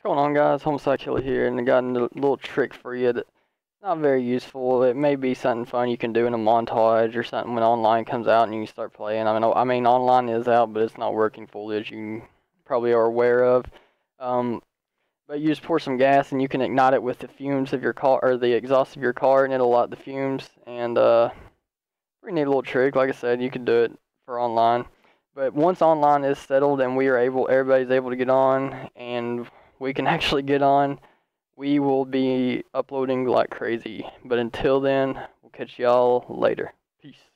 What's going on, guys? Homicide Killer here, and I got a little trick for you that's not very useful. It may be something fun you can do in a montage or something when online comes out and you start playing. I mean, I mean, online is out, but it's not working fully, as you probably are aware of. Um, but you just pour some gas and you can ignite it with the fumes of your car or the exhaust of your car, and it'll light the fumes. And uh, pretty neat little trick. Like I said, you can do it for online. But once online is settled and we are able, everybody's able to get on and we can actually get on, we will be uploading like crazy. But until then, we'll catch y'all later. Peace.